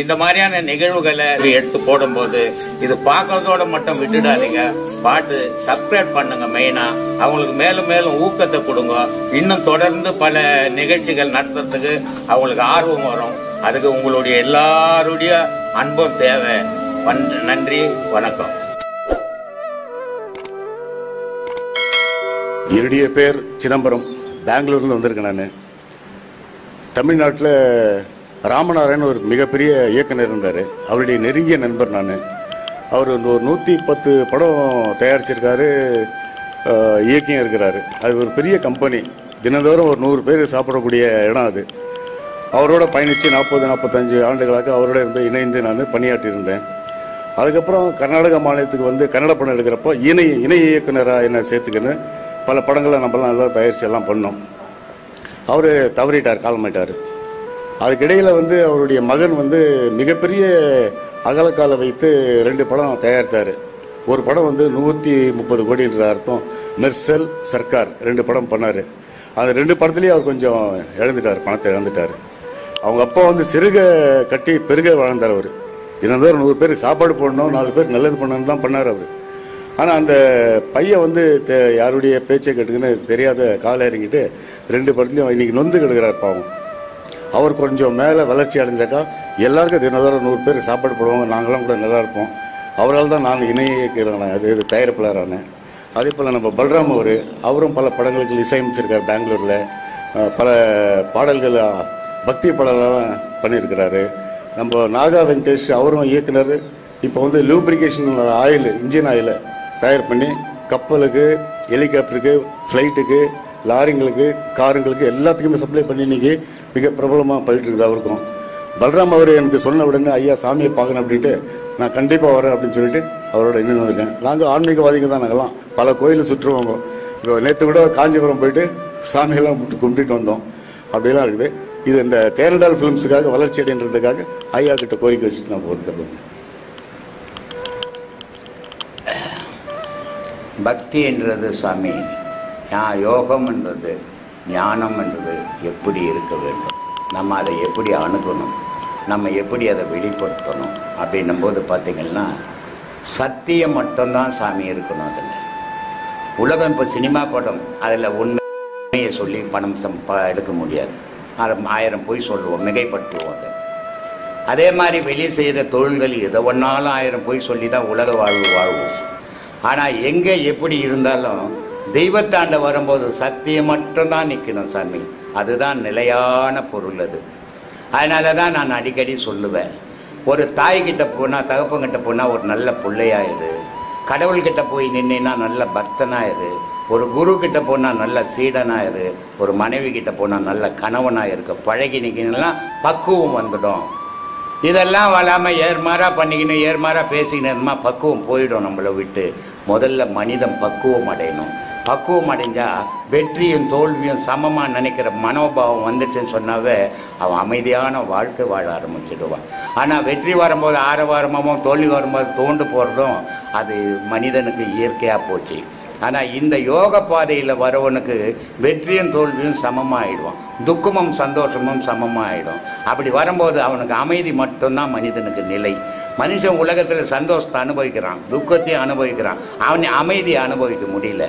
இந்த மாதிரியான நிகழ்வுகளை எடுத்து போடும்போது இது பார்க்கறதோட மட்டும் விட்டுடாதீங்க. பாட்டு சப்ஸ்கிரைப் பண்ணுங்க மெயினா அவங்களுக்கு மேலும் மேலும் ஊக்கத்தை கொடுங்க. இன்னும் தொடர்ந்து பல நிகழ்ச்சிகள் நடத்துறதுக்கு அவங்களுக்கு ஆர்வம் வரும். அதுக்கு உங்களுடைய எல்லாருடைய அன்பும் தேவை. வன்- நன்றி வணக்கம். என்னுடைய பேர் சிதம்பரம். பெங்களூர்ல வந்திருக்கேன் நான். தமிழ்நாட்டில் ராமநாராயண் ஒரு மிகப்பெரிய இயக்குனர் இருந்தார். அவருடைய நெருங்கிய நண்பர் நான். அவர் ஒரு நூற்றி பத்து படம் தயாரிச்சிருக்காரு. இயக்கியம் இயக்கியும் இருக்கிறாரு. அது ஒரு பெரிய கம்பெனி தினந்தோறும் ஒரு நூறு பேர் சாப்பிடக்கூடிய இடம் அது. அவரோட பயணித்து நாற்பது நாற்பத்தஞ்சு ஆண்டுகளாக அவரோட இருந்து இணைந்து நான் பணியாற்றியிருந்தேன். அதுக்கப்புறம் கர்நாடக மாநிலத்துக்கு வந்து கன்னட படம் எடுக்கிறப்போ இணை இணை இயக்குனராக என்ன சேர்த்துக்கின்னு பல படங்களை நம்மலாம் நல்லா தயாரித்து எல்லாம் பண்ணோம். அவர் தவறிட்டார் காலமாயிட்டார். அதுக்கிடையில் வந்து அவருடைய மகன் வந்து மிகப்பெரிய அகலக்கால வைத்து ரெண்டு படம் தயாரித்தார். ஒரு படம் வந்து நூற்றி முப்பது கோடின்ற அர்த்தம். மெர்சல் சர்க்கார் ரெண்டு படம் பண்ணார். அந்த ரெண்டு படத்துலேயும் அவர் கொஞ்சம் இழந்துட்டார் பணத்தை இழந்துட்டார். அவங்க அப்பா வந்து சிறுக கட்டி பெருக வாழ்ந்தார் அவர். தினந்தோறும் நூறு பேருக்கு சாப்பாடு போடணும் நாலு பேருக்கு நல்லது பண்ணணும் தான் பண்ணார் அவர். ஆனால் அந்த பையன் வந்து யாருடைய பேச்சை கேட்டுக்குன்னு தெரியாத காலை இறங்கிட்டு ரெண்டு படத்துலையும் இன்னைக்கு நொந்து கிடக்கிறார் பாவம். அவர் கொஞ்சம் மேலே வளர்ச்சி அடைஞ்சாக்கா எல்லாருக்கும் தினந்தோறும் நூறு பேர் சாப்பாடு போடுவாங்க. நாங்களாம் கூட நல்லா இருப்போம். அவரால் தான் நான் இணையக்கிறேன் அது இது தயாரிப்பாளரானேன் அதே போல் நம்ம பல்ராம் அவர் அவரும் பல படங்களுக்கு இசையமைச்சிருக்கார் பெங்களூரில். பல பாடல்கள் பக்தி பாடலாம் பண்ணியிருக்கிறாரு. நம்ம நாகா வெங்கடேஷ் அவரும் இயக்குனர். இப்போ வந்து லூப்ரிகேஷன் ஆயில் இன்ஜின் ஆயிலை தயார் பண்ணி கப்பலுக்கு ஹெலிகாப்டருக்கு ஃப்ளைட்டுக்கு லாரிங்களுக்கு காருங்களுக்கு எல்லாத்துக்குமே சப்ளை பண்ணி இன்னைக்கு மிக பிரபலமாக போயிட்டு அவருக்கும். பல்ராம் அவர் எனக்கு சொன்ன உடனே ஐயா சாமியை பார்க்கணும் அப்படின்ட்டு நான் கண்டிப்பாக வரேன் அப்படின்னு சொல்லிட்டு அவரோட இன்னும் வந்திருக்கேன். நாங்கள் ஆன்மீகவாதிங்க தான் நாங்கள்லாம் பல கோயிலை சுற்றுவாங்க இப்போ நேற்று கூட காஞ்சிபுரம் போயிட்டு சாமியெல்லாம் கும்பிட்டு கும்பிட்டுட்டு வந்தோம். அப்படிலாம் இருக்குது. இது இந்த தேனடால் ஃபிலிம்ஸுக்காக வளர்ச்சி அடைன்றதுக்காக ஐயா கிட்ட கோரிக்கை வச்சுட்டு நான் போகிறதுக்கு பக்தி என்றது சாமி நான் யோகம் என்றது. ஞானம் என்பது எப்படி இருக்க வேண்டும்? நம்ம அதை எப்படி அணுகணும்? நம்ம எப்படி அதை வெளிப்படுத்தணும்? அப்படின்னும் போது பார்த்திங்கன்னா சத்தியம் மட்டும்தான் சாமி இருக்கணும் அதில். உலகம் இப்போ சினிமா படம் அதில் உண்மையை சொல்லி பணம் சம் ப- எடுக்க முடியாது. ஆயிரம் ஆயிரம் பொய் சொல்லுவோம் மிகைப்படுத்துவோம் அதை. அதே மாதிரி வெளியே செய்கிற தொழில்கள் எதை ஒன்றாலும் ஆயிரம் பொய் சொல்லி தான் உலக வாழ்வு வாழ்வோம். ஆனால் எங்கே எப்படி இருந்தாலும் தெய்வத்தாண்ட வரும்போது சத்தியம் மட்டும்தான் நிற்கணும் சாமி. அதுதான் நிலையான பொருள் அது. அதனால தான் நான் அடிக்கடி சொல்லுவேன். ஒரு தாய்கிட்ட போனால் தகப்பங்கிட்ட போனால் ஒரு நல்ல பிள்ளையாயிரு கடவுள்கிட்ட போய் நின்னா நல்ல பக்தனாயிரு ஒரு குரு கிட்ட போனால் நல்ல சீடனாயிரு ஒரு மனைவி கிட்ட போனால் நல்ல கணவனாக இருக்க. பழகி நிற்கணும்னா பக்குவம் வந்துடும். இதெல்லாம் வராமல் ஏர்மாறா பண்ணிக்கணும் ஏர்மாறா பேசிக்கணும் பக்குவம் போயிடும் நம்மளை விட்டு. முதல்ல மனிதன் பக்குவம் அடையணும். பக்குவம் அடைஞ்சா வெற்றியும் தோல்வியும் சமமாக நினைக்கிற மனோபாவம் வந்துச்சுன்னு சொன்னாவே அவன் அமைதியான வாழ்க்கை வாழ ஆரம்பிச்சிடுவான். ஆனால் வெற்றி வரும்போது ஆரவாரமாகவும் தோல்வி வரும்போது தோண்டு போகிறதும் அது மனிதனுக்கு இயற்கையாக போச்சு. ஆனால் இந்த யோக பாதையில் வரவனுக்கு வெற்றியும் தோல்வியும் சமமாயிடுவான். துக்கமும் சந்தோஷமும் சமமாகிடும் அப்படி வரும்போது அவனுக்கு அமைதி மட்டும்தான் மனிதனுக்கு நிலை. மனுஷன் உலகத்தில் சந்தோஷத்தை அனுபவிக்கிறான் துக்கத்தையும் அனுபவிக்கிறான். அவன் அமைதியை அனுபவிக்க முடியல.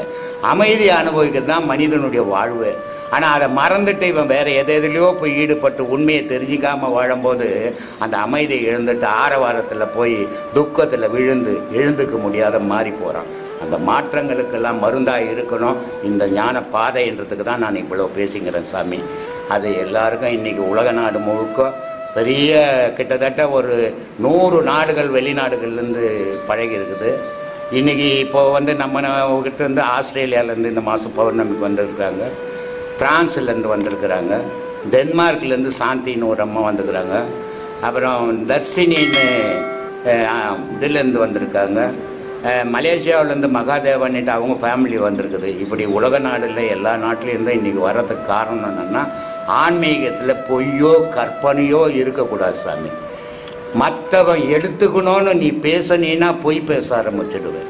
அமைதியை அனுபவிக்கிறது தான் மனிதனுடைய வாழ்வு. ஆனால் அதை மறந்துட்டு இவன் வேறு எது எதுலையோ போய் ஈடுபட்டு உண்மையை தெரிஞ்சிக்காமல் வாழும்போது அந்த அமைதியை இழந்துட்டு ஆரவாரத்தில் போய் துக்கத்தில் விழுந்து எழுந்துக்க முடியாத மாறி போகிறான் அந்த மாற்றங்களுக்கெல்லாம் மருந்தாக இருக்கணும். இந்த ஞான பாதைன்றதுக்கு தான் நான் இவ்வளோ பேசிக்கிறேன் சாமி. அது எல்லாருக்கும் இன்றைக்கி உலக நாடு முழுக்க பெரிய கிட்டத்தட்ட ஒரு நூறு நாடுகள் வெளிநாடுகள்லேருந்து பழகி இருக்குது இன்னைக்கு இப்போ வந்து நம்ம கிட்ட இருந்து ஆஸ்திரேலியாவிலேருந்து இந்த மாதம் பௌர்ணமிக்கு வந்திருக்கிறாங்க. பிரான்ஸ்லேருந்து வந்திருக்கிறாங்க. டென்மார்க்லேருந்து சாந்தின்னு ஒரு அம்மா வந்துக்கிறாங்க அப்புறம் தர்ஷினின்னு இதுலேருந்து வந்திருக்காங்க. மலேசியாவிலேருந்து மகாதேவன்ட்டு அவங்க ஃபேமிலி வந்திருக்குது. இப்படி உலக நாடுல எல்லா நாட்டிலேருந்தும் இன்றைக்கி வர்றதுக்கு காரணம் என்னென்னா ஆன்மீகத்தில் பொய்யோ கற்பனையோ இருக்கக்கூடாது சாமி. மற்றவன் எடுத்துக்கணும்னு நீ பேசனீன்னா பொய் பேச ஆரம்பிச்சிடுவேன்.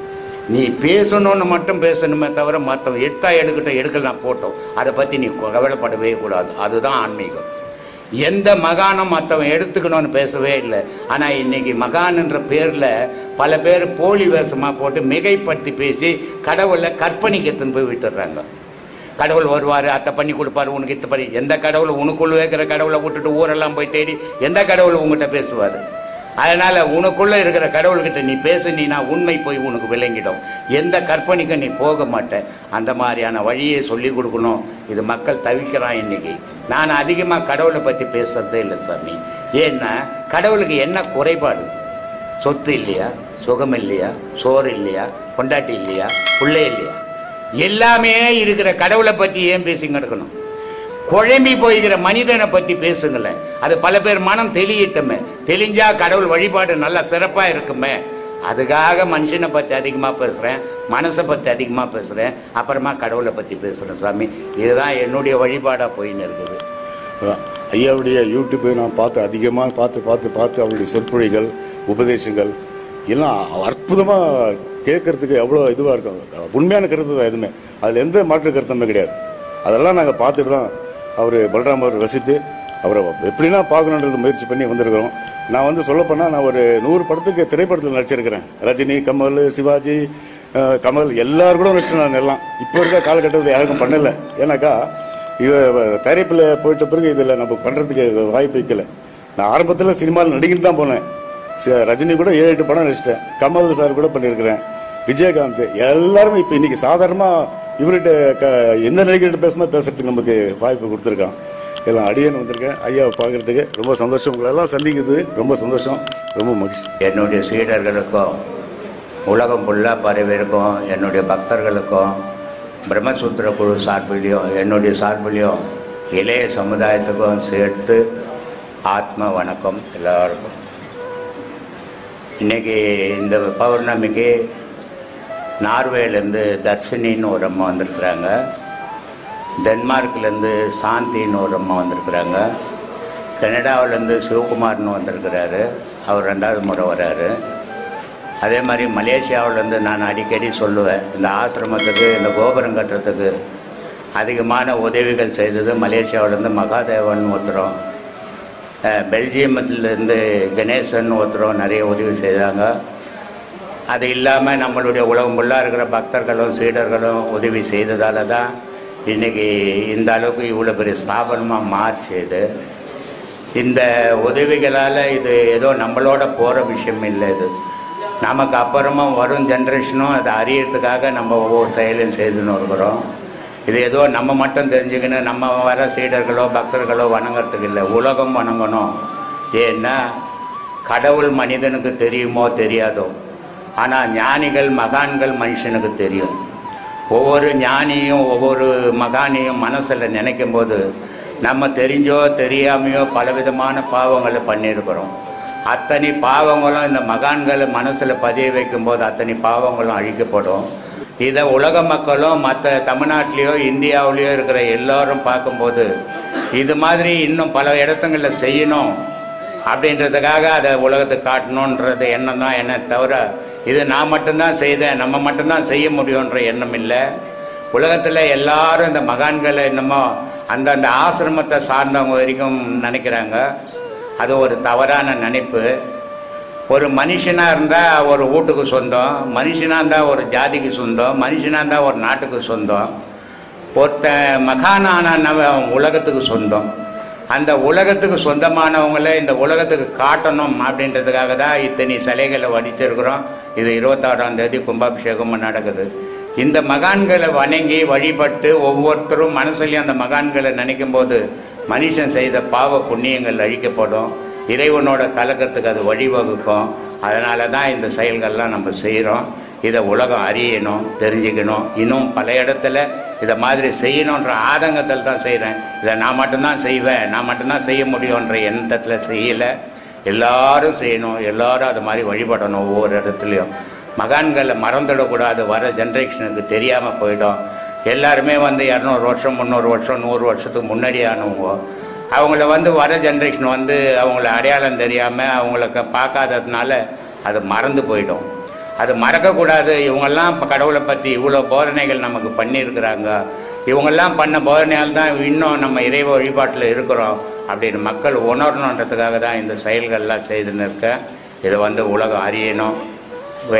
நீ பேசணும்னு மட்டும் பேசணுமே தவிர மற்றவன் எடுத்தா எடுக்கட்டும் எடுக்கலாம் போட்டோம். அதை பற்றி நீ கவலைப்படவே கூடாது. அதுதான் ஆன்மீகம். எந்த மகானும் மற்றவன் எடுத்துக்கணும்னு பேசவே இல்லை. ஆனால் இன்னைக்கு மகான்ன்ற பேரில் பல பேர் போலி வேஷமாக போட்டு மிகைப்படுத்தி பேசி கடவுளை கற்பனைக்கு போய் விட்டுடுறாங்க. கடவுள் வருவார் அத்தை பண்ணி கொடுப்பாரு உனக்கு இத்த பண்ணி எந்த கடவுள் உனக்குள்ளே இருக்கிற கடவுளை விட்டுட்டு ஊரெல்லாம் போய் தேடி எந்த கடவுள் உங்ககிட்ட பேசுவார்? அதனால் உனக்குள்ளே இருக்கிற கடவுள்கிட்ட நீ பேசுனீனா உண்மை போய் உனக்கு விளங்கிடும். எந்த கற்பனைக்கும் நீ போக மாட்ட. அந்த மாதிரியான வழியை சொல்லி கொடுக்கணும். இது மக்கள் தவிக்கிறான் இன்னைக்கு. நான் அதிகமாக கடவுளை பற்றி பேசுறதே இல்லை சாமி. ஏன்னா கடவுளுக்கு என்ன குறைபாடு? சொத்து இல்லையா? சுகம் இல்லையா? சோறு இல்லையா? கொண்டாட்டி இல்லையா? பிள்ளை இல்லையா? எல்லாமே இருக்கிற கடவுளை பற்றி ஏன் பேசி கிடக்கணும்? குழம்பி போய்கிற மனிதனை பற்றி பேசுங்களேன். அது பல பேர் மனம் தெளியட்டுமே. தெளிஞ்சா கடவுள் வழிபாடு நல்லா சிறப்பாக இருக்குமே. அதுக்காக மனுஷனை பற்றி அதிகமாக பேசுகிறேன் மனசை பற்றி அதிகமாக பேசுகிறேன் அப்புறமா கடவுளை பற்றி பேசுகிறேன் சாமி. இதுதான் என்னுடைய வழிபாடாக போயின்னு இருக்குது. ஐயாவுடைய யூடியூப்பை நான் பார்த்து அதிகமாக பார்த்து பார்த்து பார்த்து அவருடைய சொற்பொழிகள் உபதேசங்கள் எல்லாம் அற்புதமாக கேட்கறதுக்கு எவ்வளோ இதுவாக இருக்கும். உண்மையான கருத்து தான் எதுவுமே. அதில் எந்த மாற்று கருத்துமே கிடையாது. அதெல்லாம் நாங்கள் பார்த்துட்டு தான் அவர் பலராம் அவர் ரசித்து அவரை எப்படின்னா பார்க்கணுன்றது முயற்சி பண்ணி வந்திருக்கிறோம். நான் வந்து சொல்லப்போனால் நான் ஒரு நூறு படத்துக்கு திரைப்படத்தில் நடிச்சிருக்கிறேன். ரஜினி கமல் சிவாஜி கமல் எல்லாரும் கூட நடிச்சிட்டேன் நான் எல்லாம். இப்போ இருக்க காலகட்டத்தில் யாருக்கும் பண்ணலை. ஏன்னாக்கா இவ தயாரிப்பில் போயிட்ட பிறகு இதில் நம்ம பண்ணுறதுக்கு வாய்ப்பு வைக்கல. நான் ஆரம்பத்தில் சினிமாவில் நடிகர் தான் போனேன். ரஜினி கூட ஏழு எட்டு படம் நடிச்சிட்டேன். கமல் சார் கூட பண்ணியிருக்கிறேன். விஜயகாந்த் எல்லாருமே இப்போ இன்னைக்கு சாதாரணமாக இவர்கிட்ட க எந்த நடிகர்கிட்ட பேசினா பேசுறதுக்கு நமக்கு வாய்ப்பு கொடுத்துருக்கான். எல்லாம் அடியன் வந்திருக்கேன். ஐயாவை பார்க்கறதுக்கு ரொம்ப சந்தோஷம். உங்களெல்லாம் சந்திக்கிறது ரொம்ப சந்தோஷம். ரொம்ப மகிழ்ச்சி. என்னுடைய சீடர்களுக்கும் உலகம் ஃபுல்லாக பரவிருக்கும் என்னுடைய பக்தர்களுக்கும் பிரம்மசூத்திர குழு சார்பிலையும் என்னுடைய சார்பிலையும் இளைய சமுதாயத்துக்கும் சேர்த்து ஆத்ம வணக்கம் எல்லாருக்கும். இன்னைக்கு இந்த பௌர்ணமிக்கு நார்வேலேருந்து தர்ஷினின்னு ஒரு அம்மா வந்திருக்கிறாங்க. டென்மார்க்லேருந்து சாந்தின்னு ஒரு அம்மா வந்திருக்கிறாங்க. கனடாவிலேருந்து சிவகுமார்னு வந்திருக்கிறாரு. அவர் ரெண்டாவது முறை வராரு. அதே மாதிரி மலேசியாவிலேருந்து நான் அடிக்கடி சொல்லுவேன் இந்த ஆசிரமத்துக்கு இந்த கோபுரம் கட்டுறதுக்கு அதிகமான உதவிகள் செய்தது மலேசியாவிலேருந்து மகாதேவன் ஒருத்தரும். பெல்ஜியமத்திலேருந்து கணேசன் ஒருத்தரும் நிறைய உதவி செய்தாங்க. அது இல்லாமல் நம்மளுடைய உலகம் ஃபுல்லாக இருக்கிற பக்தர்களும் சீடர்களும் உதவி செய்ததால தான் இன்றைக்கி இந்த அளவுக்கு இவ்வளோ பெரிய ஸ்தாபனமாக மாறிச்சு இது. இந்த உதவிகளால் இது ஏதோ நம்மளோட போகிற விஷயம் இல்லை இது. நமக்கு அப்புறமா வரும் ஜென்ரேஷனும் அதை அறியறதுக்காக நம்ம ஒவ்வொரு செயலையும் செய்துன்னு இருக்கிறோம். இது ஏதோ நம்ம மட்டும் தெரிஞ்சுக்கின்னு நம்ம வர சீடர்களோ பக்தர்களோ வணங்குறதுக்கு இல்லை. உலகம் வணங்கணும். ஏன்னா கடவுள் மனிதனுக்கு தெரியுமோ தெரியாதோ? ஆனால் ஞானிகள் மகான்கள் மனுஷனுக்கு தெரியும். ஒவ்வொரு ஞானியும் ஒவ்வொரு மகானையும் மனசில் நினைக்கும் போது நம்ம தெரிஞ்சோ தெரியாமையோ பலவிதமான பாவங்களை பண்ணியிருக்கிறோம். அத்தனை பாவங்களும் இந்த மகான்களை மனசில் பதிய வைக்கும்போது அத்தனை பாவங்களும் அழிக்கப்படும். இதை உலக மக்களும் மற்ற தமிழ்நாட்டிலையோ இந்தியாவிலையோ இருக்கிற எல்லாரும் பார்க்கும்போது இது மாதிரி இன்னும் பல இடத்துங்களில் செய்யணும் அப்படின்றதுக்காக அதை உலகத்துக்கு காட்டணுன்றது எண்ணம் தான் என்ன தவிர இது நான் மட்டும்தான் செய்தேன் நம்ம மட்டும்தான் செய்ய முடியுன்ற எண்ணம் இல்லை. உலகத்தில் எல்லாரும் இந்த மகான்களை என்னமோ அந்தந்த ஆசிரமத்தை சார்ந்தவங்க வரைக்கும் நினைக்கிறாங்க. அது ஒரு தவறான நினைப்பு. ஒரு மனுஷனாக இருந்தால் ஒரு வீட்டுக்கு சொந்தம் மனுஷனாக இருந்தால் ஒரு ஜாதிக்கு சொந்தம் மனுஷனாக இருந்தால் ஒரு நாட்டுக்கு சொந்தம். ஒருத்தன் மகானானவன் உலகத்துக்கு சொந்தம். அந்த உலகத்துக்கு சொந்தமானவங்கள இந்த உலகத்துக்கு காட்டணும் அப்படின்றதுக்காக தான் இத்தனை சிலைகளை வடிச்சிருக்கிறோம். இது இருபத்தாறாம் தேதி கும்பாபிஷேகமும் நடக்குது. இந்த மகான்களை வணங்கி வழிபட்டு ஒவ்வொருத்தரும் மனசுலையும் அந்த மகான்களை நினைக்கும் போது மனுஷன் செய்த பாவ புண்ணியங்கள் அழிக்கப்படும். இறைவனோட கலக்கத்துக்கு அது வழிவகுக்கும். அதனால தான் இந்த செயல்கள்லாம் நம்ம செய்கிறோம் இதை உலகம் அறியணும் தெரிஞ்சுக்கணும். இன்னும் பல இடத்துல இதை மாதிரி செய்யணுன்ற ஆதங்கத்தில் தான் செய்கிறேன் இதை நான் மட்டும்தான் செய்வேன் நான் மட்டும்தான் செய்ய முடியுன்ற எண்ணத்தில் செய்யலை. எல்லாரும் செய்யணும் எல்லாரும் அது மாதிரி வழிபடணும் ஒவ்வொரு இடத்துலையும். மகான்களை மறந்துடக்கூடாது வர ஜென்ரேஷனுக்கு தெரியாமல் போயிடும் எல்லாருமே வந்து இரநூறு வருஷம் முந்நூறு வருஷம் நூறு வருஷத்துக்கு முன்னாடி ஆனவங்க அவங்கள வந்து வர ஜென்ரேஷன் வந்து அவங்கள அடையாளம் தெரியாமல் அவங்கள பார்க்காததுனால அது மறந்து போயிடும். அது மறக்கக்கூடாது. இவங்கெல்லாம் இப்போ கடவுளை பற்றி இவ்வளோ போதனைகள் நமக்கு பண்ணியிருக்கிறாங்க. இவங்கெல்லாம் பண்ண போதனையால் தான் இன்னும் நம்ம இறைவ வழிபாட்டில் இருக்கிறோம் அப்படின்னு மக்கள் உணரணுன்றதுக்காக தான் இந்த செயல்கள்லாம் செய்துன்னு இருக்கேன் இதை வந்து உலகம் அறியணும்.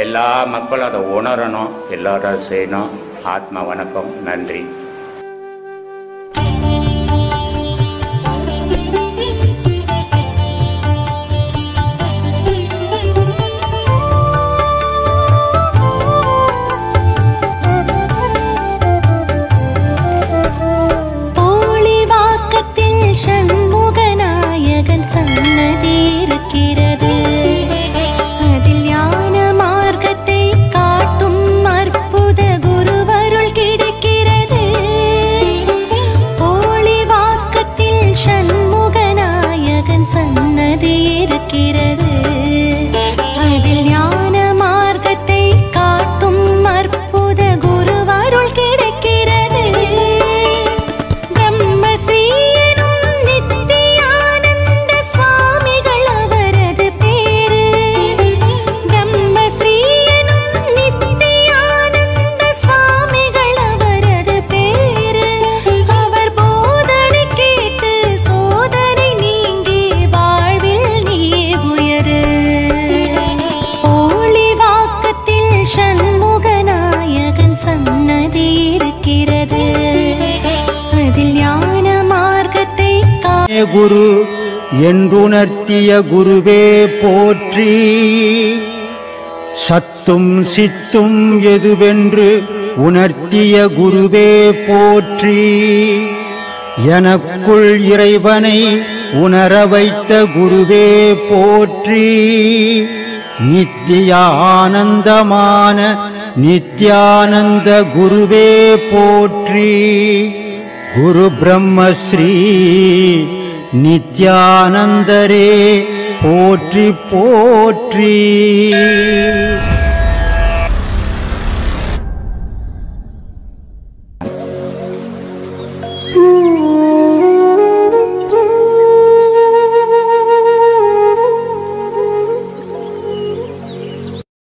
எல்லா மக்களும் அதை உணரணும். எல்லோரும் செய்யணும். ஆத்மா வணக்கம். நன்றி. quiere. என்றுணர்த்திய குருவே போற்றி. சத்தும் சித்தும் எதுவென்று உணர்த்திய குருவே போற்றி. எனக்குள் இறைவனை உணர வைத்த குருவே போற்றி. நித்திய ஆனந்தமான நித்யானந்த குருவே போற்றி. குரு பிரம்மஸ்ரீ நித்யானந்தரே போற்றி போற்றி.